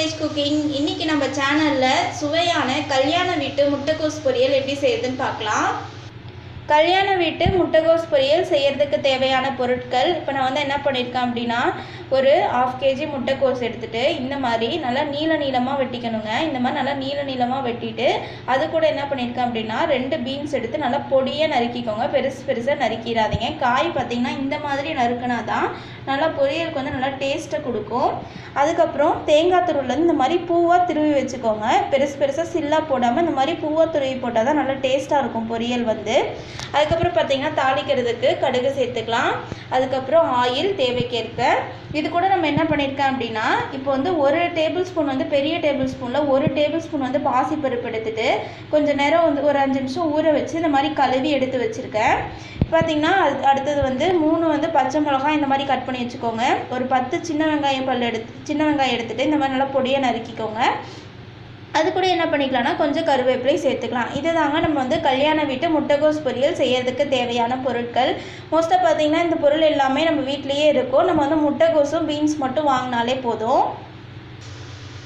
Village cooking இன்னைக்கு நம்ம சேனலில் சுவையான கல்யாண வீட்டு முட்டைக்கோஸ் பொரியல் எப்படி செய்யுதுன்னு பார்க்கலாம். கல்யாண வீட்டு முட்டைகோஸ் பொரியல் செய்கிறதுக்கு தேவையான பொருட்கள். இப்போ நான் வந்து என்ன பண்ணியிருக்கேன் அப்படின்னா ஒரு ஆஃப் கேஜி முட்டைக்கோஸ் எடுத்துகிட்டு இந்த மாதிரி நல்லா நீள நீளமாக வெட்டிக்கணுங்க. இந்த மாதிரி நல்லா நீள நீளமாக வெட்டிட்டு அது கூட என்ன பண்ணியிருக்கேன் அப்படின்னா ரெண்டு பீன்ஸ் எடுத்து நல்லா பொடியாக நறுக்கிக்கோங்க. பெருசு பெருசாக நறுக்கிடாதீங்க. காய் பார்த்தீங்கன்னா இந்த மாதிரி நறுக்கினா தான் நல்லா பொரியலுக்கு வந்து நல்லா டேஸ்ட்டை கொடுக்கும். அதுக்கப்புறம் தேங்காய் துருவில் இந்த மாதிரி பூவாக திருவி வச்சுக்கோங்க. பெருசு பெருசாக சில்லாக போடாமல் இந்த மாதிரி பூவாக துருவி போட்டால் தான் நல்லா டேஸ்ட்டாக இருக்கும் பொரியல் வந்து. அதுக்கப்புறம் பார்த்தீங்கன்னா தாளிக்கிறதுக்கு கடுகு சேர்த்துக்கலாம். அதுக்கப்புறம் ஆயில் தேவைக்கேற்ப. இது கூட நம்ம என்ன பண்ணியிருக்கேன் அப்படின்னா இப்போ வந்து ஒரு டேபிள் ஸ்பூன் வந்து பெரிய டேபிள் ஸ்பூனில் ஒரு டேபிள் ஸ்பூன் வந்து பாசிப்பருப்பு எடுத்துட்டு கொஞ்சம் நேரம் வந்து ஒரு அஞ்சு நிமிஷம் ஊற வச்சு இந்த மாதிரி கழுவி எடுத்து வச்சுருக்கேன். பார்த்தீங்கன்னா அது அடுத்தது வந்து மூணு வந்து பச்சை மிளகாய் இந்த மாதிரி கட் பண்ணி வச்சுக்கோங்க. ஒரு பத்து சின்ன வெங்காயம் பல் எடுத்து சின்ன வெங்காயம் எடுத்துகிட்டு இந்த மாதிரி நல்லா பொடியை நறுக்கிக்கோங்க. அது கூட என்ன பண்ணிக்கலாம்னா கொஞ்சம் கருவேப்பிலை சேர்த்துக்கலாம். இது தாங்க நம்ம வந்து கல்யாண வீட்டு முட்டைகோஸ் பொரியல் செய்யறதுக்கு தேவையான பொருட்கள். மோஸ்ட்டாக பார்த்தீங்கன்னா இந்த பொருள் எல்லாமே நம்ம வீட்லேயே இருக்கும். நம்ம வந்து முட்டைகோஸும் பீன்ஸ் மட்டும் வாங்கினாலே போதும்.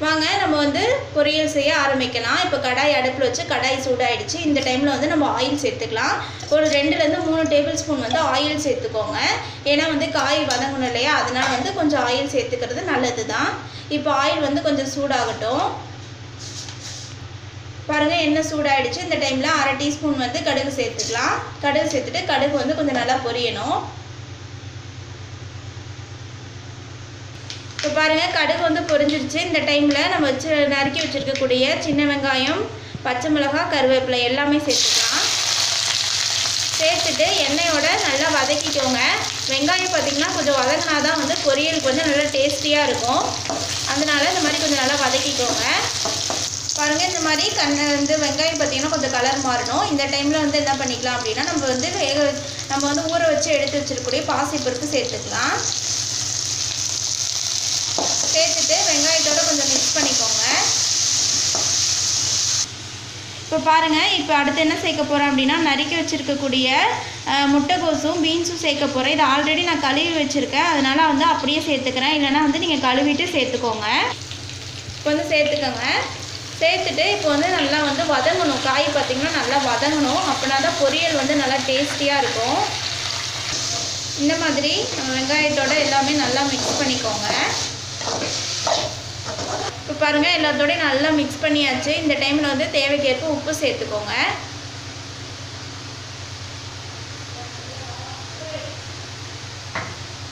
வாங்க நம்ம வந்து பொரியல் செய்ய ஆரம்பிக்கலாம். இப்போ கடாய் அடுப்பில் வச்சு கடாய் சூடாயிடுச்சு. இந்த டைமில் வந்து நம்ம ஆயில் சேர்த்துக்கலாம். ஒரு ரெண்டுலேருந்து மூணு டேபிள் ஸ்பூன் வந்து ஆயில் சேர்த்துக்கோங்க. ஏன்னா வந்து காய் வதங்கணும் இல்லையா? அதனால் வந்து கொஞ்சம் ஆயில் சேர்த்துக்கிறது நல்லது தான் இப்போ ஆயில் வந்து கொஞ்சம் சூடாகட்டும். பாருங்கள் எண்ணெய் சூடாயிடுச்சு. இந்த டைமில் அரை டீஸ்பூன் வந்து கடுகு சேர்த்துக்கலாம். கடுகு சேர்த்துட்டு கடுகு வந்து கொஞ்சம் நல்லா பொரியணும். இப்போ பாருங்கள் கடுகு வந்து பொரிஞ்சிருச்சு. இந்த டைமில் நம்ம வச்சு நறுக்கி வச்சுருக்கக்கூடிய சின்ன வெங்காயம் பச்சை மிளகாய் கருவேப்பிலை எல்லாமே சேர்த்துக்கலாம். சேர்த்துட்டு எண்ணெயோட நல்லா வதக்கிக்கோங்க. வெங்காயம் பார்த்திங்கன்னா கொஞ்சம் வதங்கினா தான் வந்து பொரியலுக்கு வந்து நல்லா டேஸ்டியாக இருக்கும். அதனால் இந்த மாதிரி கொஞ்சம் நல்லா வதக்கிக்கோங்க. பாருங்கள் இந்த மாதிரி கண்ணை வந்து வெங்காயம் பார்த்திங்கன்னா கொஞ்சம் கலர் மாறணும். இந்த டைமில் வந்து என்ன பண்ணிக்கலாம் அப்படின்னா நம்ம வந்து வேக நம்ம வந்து ஊற வச்சு எடுத்து வச்சிருக்கக்கூடிய பாசிப்பருப்பு சேர்த்துக்கலாம். சேர்த்துட்டு வெங்காயத்தோட கொஞ்சம் மிக்ஸ் பண்ணிக்கோங்க. இப்போ பாருங்கள் இப்போ அடுத்து என்ன சேர்க்க போகிறேன் அப்படின்னா நறுக்கி வச்சுருக்கக்கூடிய முட்டைகோஸும் பீன்ஸும் சேர்க்க போகிறேன் இது ஆல்ரெடி நான் கழுவி வச்சுருக்கேன். அதனால் வந்து அப்படியே சேர்த்துக்கிறேன். இல்லைனா வந்து நீங்கள் கழுவிட்டு சேர்த்துக்கோங்க. கொஞ்சம் சேர்த்துக்கோங்க. சேர்த்துட்டு இப்போ வந்து நல்லா வந்து வதங்கணும். காய் பார்த்திங்கன்னா நல்லா வதங்கணும். அப்படின்னா தான் பொரியல் வந்து நல்லா டேஸ்டியாக இருக்கும். இந்த மாதிரி வெங்காயத்தோட எல்லாமே நல்லா மிக்ஸ் பண்ணிக்கோங்க. இப்போ பாருங்கள் எல்லாத்தோடையும் நல்லா மிக்ஸ் பண்ணியாச்சு. இந்த டைமில் வந்து தேவைக்கேற்ப உப்பு சேர்த்துக்கோங்க.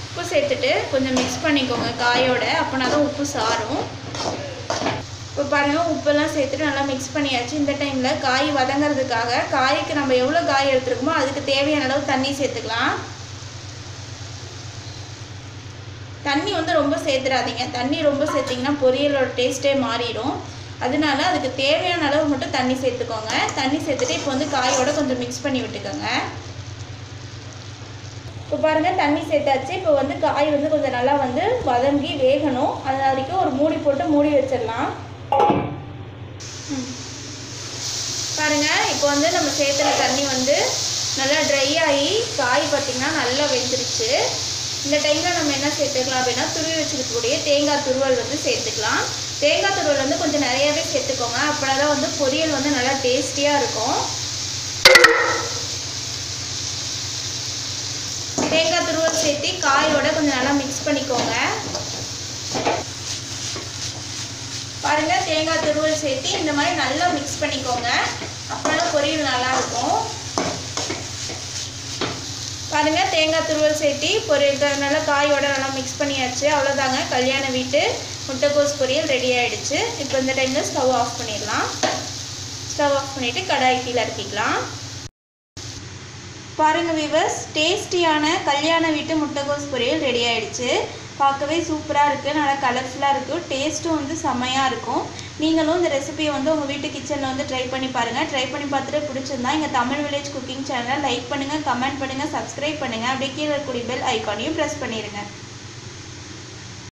உப்பு சேர்த்துட்டு கொஞ்சம் மிக்ஸ் பண்ணிக்கோங்க காயோட. அப்படின்னா தான் உப்பு சாரும். இப்போ பாருங்கள் உப்பெல்லாம் சேர்த்துட்டு நல்லா மிக்ஸ் பண்ணியாச்சு. இந்த டைமில் காய் வதங்கிறதுக்காக காய்க்கு நம்ம எவ்வளோ காய் எடுத்துருக்கோமோ அதுக்கு தேவையான அளவு தண்ணி சேர்த்துக்கலாம். தண்ணி வந்து ரொம்ப சேர்த்துடாதீங்க தண்ணி ரொம்ப சேர்த்திங்கன்னா பொரியலோட டேஸ்ட்டே மாறிடும். அதனால அதுக்கு தேவையான அளவு மட்டும் தண்ணி சேர்த்துக்கோங்க. தண்ணி சேர்த்துட்டு இப்போ வந்து காயோட கொஞ்சம் மிக்ஸ் பண்ணி விட்டுக்கோங்க. இப்போ பாருங்கள் தண்ணி சேர்த்தாச்சு. இப்போ வந்து காய் வந்து கொஞ்சம் நல்லா வந்து வதங்கி வேகணும். அது வரைக்கும் ஒரு மூடி போட்டு மூடி வச்சிடலாம். பாருங்கள் இப்போ வந்து நம்ம சேர்த்துன தண்ணி வந்து நல்லா ட்ரை ஆகி காய் பார்த்திங்கன்னா நல்லா வெந்துருச்சு. இந்த டைமில் நம்ம என்ன சேர்த்துக்கலாம் அப்படின்னா துருவி வச்சுருக்கக்கூடிய தேங்காய் துருவல் வந்து சேர்த்துக்கலாம். தேங்காய் துருவல் வந்து கொஞ்சம் நிறையாவே சேர்த்துக்கோங்க. அப்படின்னா தான் வந்து பொரியல் வந்து நல்லா டேஸ்டியாக இருக்கும். தேங்காய் துருவல் சேர்த்து காயோட கொஞ்சம் நல்லா மிக்ஸ் பண்ணிக்கோங்க. பாருங்க தேங்காய் துருவல் சேர்த்து இந்த மாதிரி நல்லா மிக்ஸ் பண்ணிக்கோங்க. அப்புறம் பொரியல் நல்லா இருக்கும். பாருங்க தேங்காய் துருவல் சேர்த்து பொரியல் நல்லா காயோட நல்லா மிக்ஸ் பண்ணியாச்சு. அவ்வளோதாங்க கல்யாண வீட்டு முட்டைக்கோஸ் பொரியல் ரெடி ஆகிடுச்சு இப்போ இந்த டைமில் ஸ்டவ் ஆஃப் பண்ணிடலாம். ஸ்டவ் ஆஃப் பண்ணிவிட்டு கடாய் கீழே இறக்கிக்கலாம் பாருங்கள் வீவர்ஸ் டேஸ்டியான கல்யாண வீட்டு முட்டைகோஸ் பொரியல் ரெடி ஆயிடுச்சு. பார்க்கவே சூப்பராக இருக்குது நல்லா கலர்ஃபுல்லாக இருக்கும் டேஸ்ட்டும் வந்து செம்மையாக இருக்கும். நீங்களும் இந்த ரெசிபியை வந்து உங்கள் வீட்டு கிச்சனில் வந்து ட்ரை பண்ணி பாருங்கள் ட்ரை பண்ணி பார்த்துட்டு பிடிச்சிருந்தா எங்கள் தமிழ் வில்லேஜ் குக்கிங் சேனலை லைக் பண்ணுங்கள் கமெண்ட் பண்ணுங்கள் சப்ஸ்கிரைப் பண்ணுங்கள் அப்படியே கீழே இருக்கக்கூடிய பெல் ஐக்கானையும் ப்ரெஸ் பண்ணிடுங்க